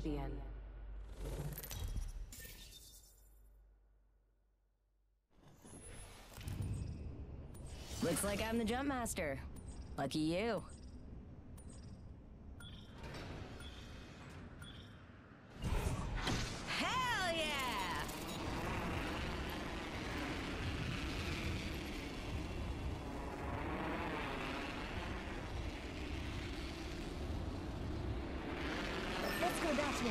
champion. Looks like I'm the jump master. Lucky you. Let's go that way.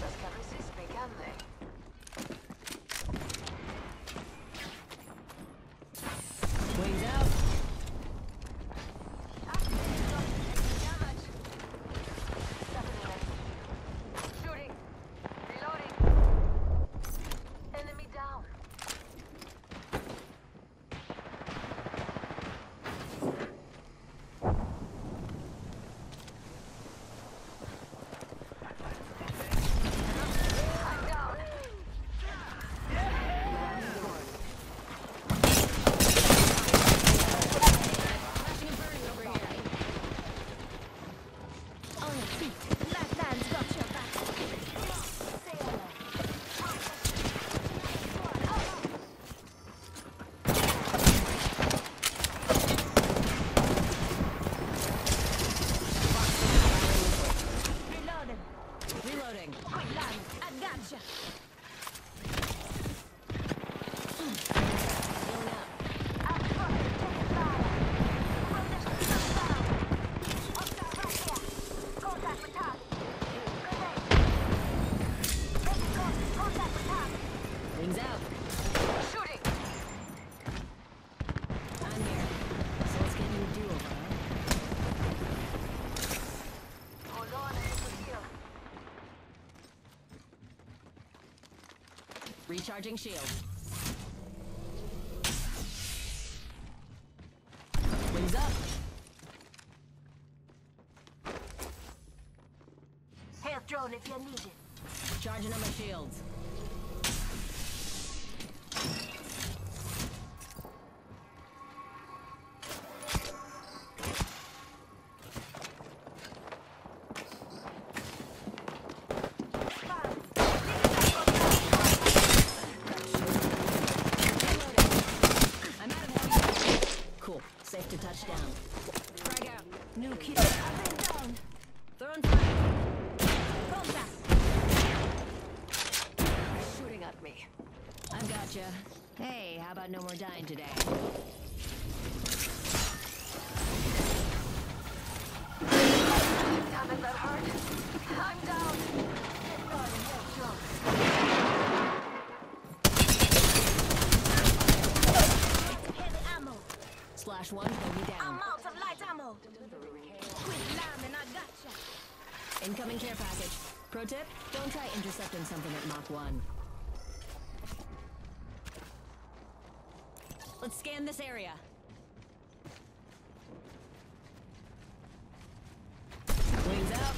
Las cabezas pegando. Wings out. Shooting. Reloading. Enemy down. I'm down. On your feet. Lifeline's got your back. Reloading. Reloading. Quick land. I gotcha. Healing up. Wings out. Shooting. I'm here. So let's get you a do-over, huh? Hold on, I need to heal. Recharging shield. Shooting me. I've gotcha. Hey, how about no more dying today? Damn it, that hurt. I'm down. Ammo. Splash one, bogey down. I'm out of light ammo. Quick land I gotcha. Incoming care package. Pro tip, don't try intercepting something at Mach 1. Let's scan this area. Wings out.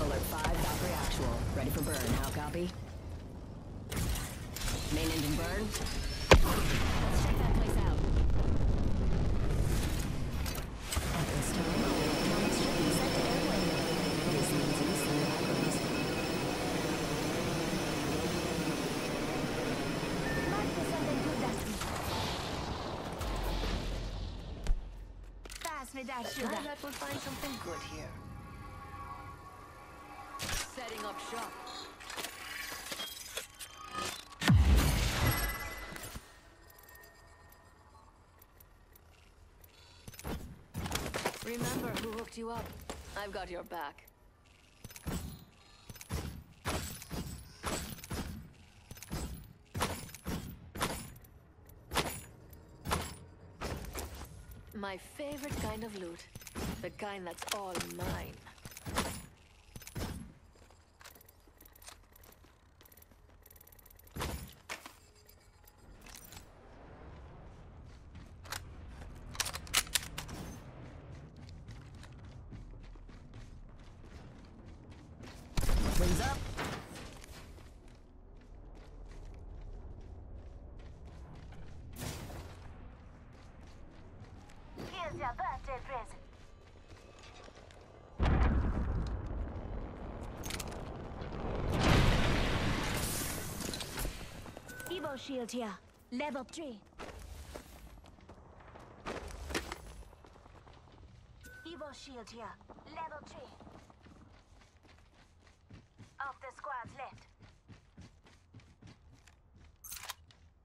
Alert 5, Valkyrie actual. Ready for burn. How copy? Main engine burn. Let's check that place out. At this time, all electronics should be set to airplane mode. This means you see happens. Might be something good that week. Pass me that I sugar. that we'll find something good here. Setting up shop. Remember who hooked you up. I've got your back. My favorite kind of loot. The kind that's all mine. Wings up. Your present. Evo shield here. Level 3. Evo shield here. Level 3. Of the squad's left.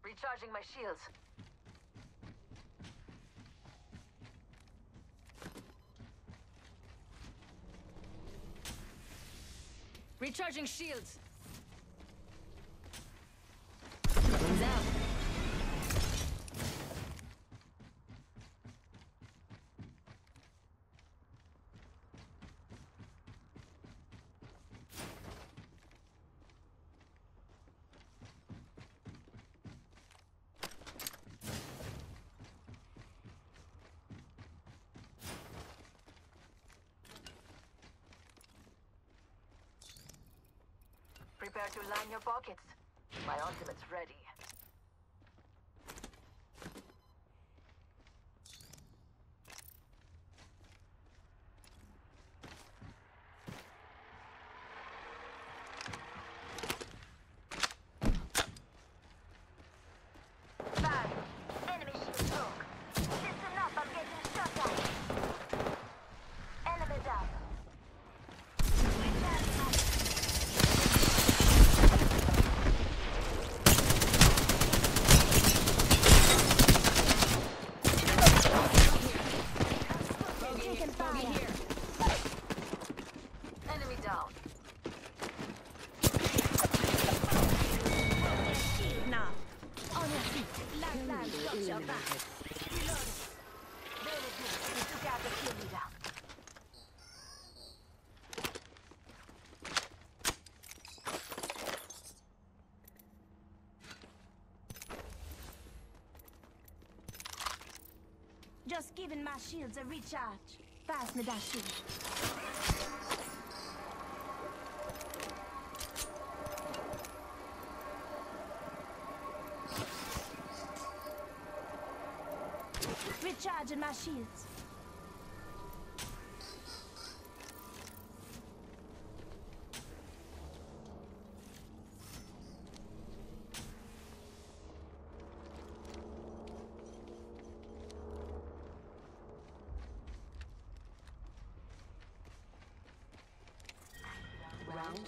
Recharging my shields. Recharging shields. Wings out. Prepare to line your pockets. My ultimate's ready. Bad. Enemy shield broke. Listen up, I'm getting shot at. Enemy down. Recharge my Taking fire. Enemy down. Now, on your feet. Last time, got your back. Reloading. Very good. We took out the kill leader. Just giving my shields a recharge. Pass me that shield. Recharging my shields.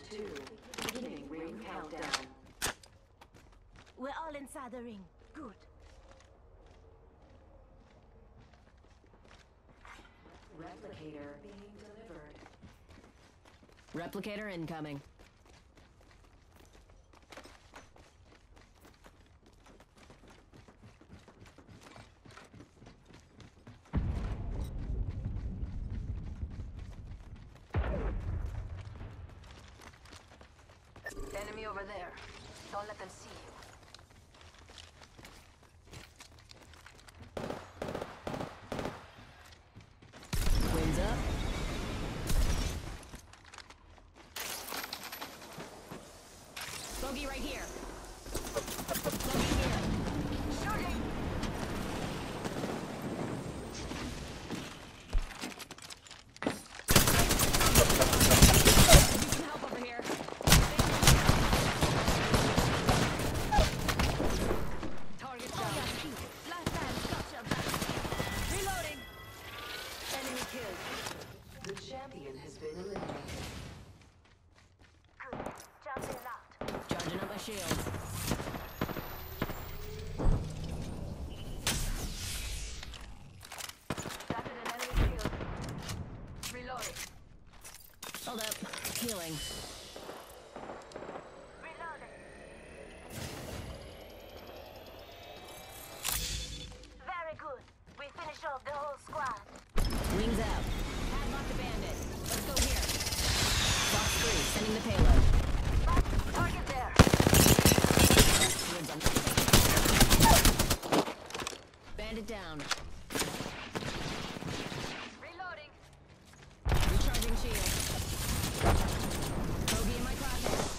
Two. Beginning ring countdown. We're all inside the ring. Good. Replicator being delivered. Replicator incoming. Enemy over there. Don't let them see you. Wings up. Bogey right here. Bogey here. Shooting! Need some help over here. Target On down. your feet. Last time, got your back. Reloading. Enemy killed. The champion has been eliminated. Good. Jumping out. Charging up my shields. Hold up. Healing. Very good. We finished off the whole squad. Wings out. Padlock the bandit. Let's go here. Box three. Sending the payload. Target there. Wings on. Bandit down. Reloading. Recharging shield. Bogey in my crosshairs.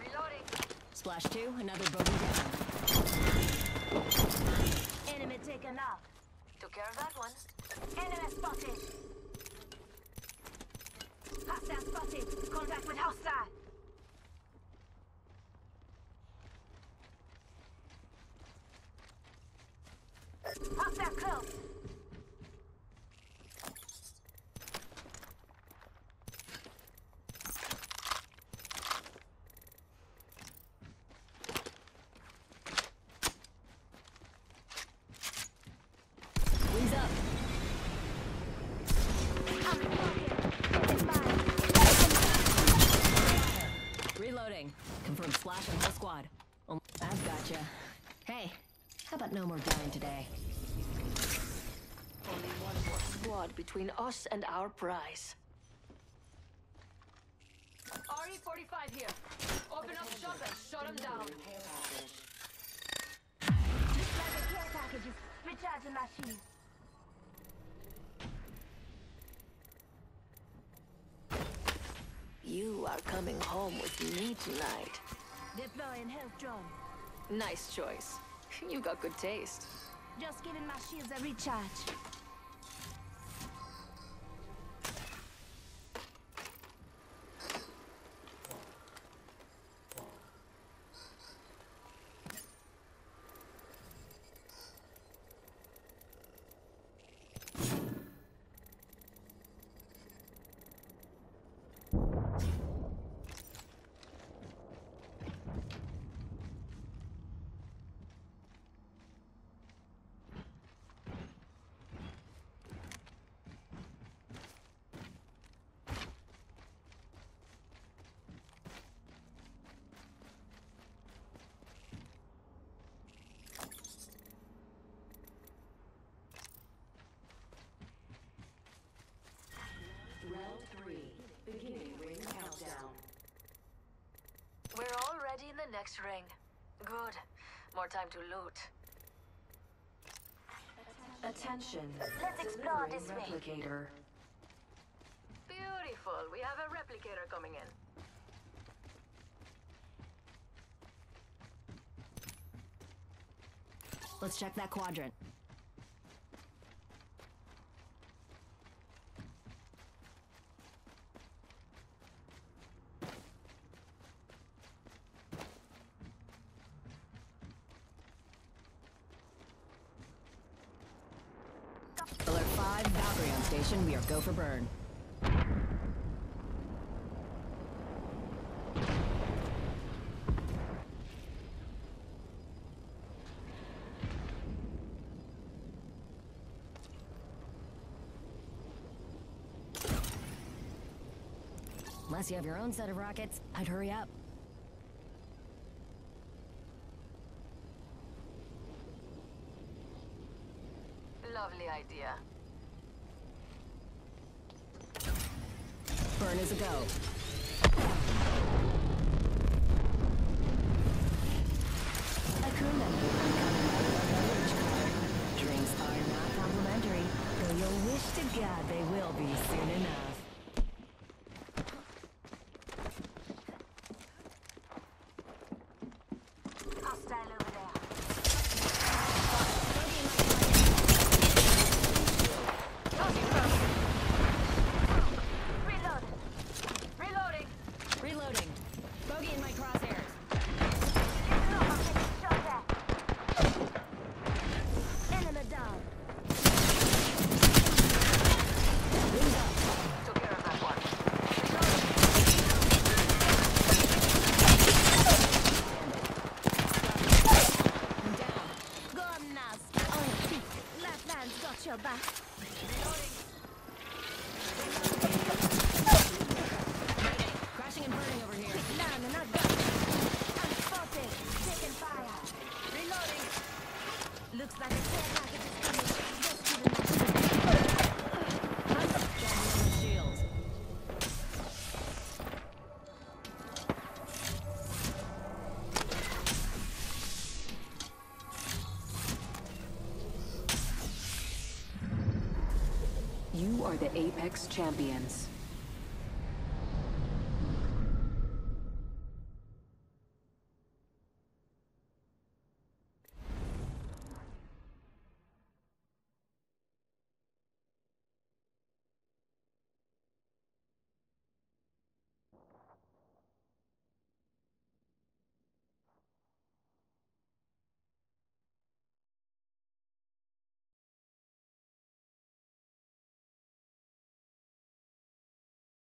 Reloading. Splash two. Another bogey down. They're close. Wings up. I'm broken. Taking fire. Reloading. Confirm splash on whole squad. Oh, I've gotcha. Hey, how about no more dying today? Only one more squad between us and our prize. RE-45 here. Open up shop and shut them down. Looks like a care package is recharging my shield. You are coming home with me tonight. Deploying health drone. Nice choice. You got good taste. Just giving my shields a recharge. Round three. Beginning ring countdown. We're already in the next ring. Good. More time to loot. Attention. Let's explore this ring. Replicator. Beautiful. We have a replicator coming in. Let's check that quadrant. Alert 5, Valkyrie on station. We are go for burn. Unless you have your own set of rockets, I'd hurry up. Be soon the Apex Champions.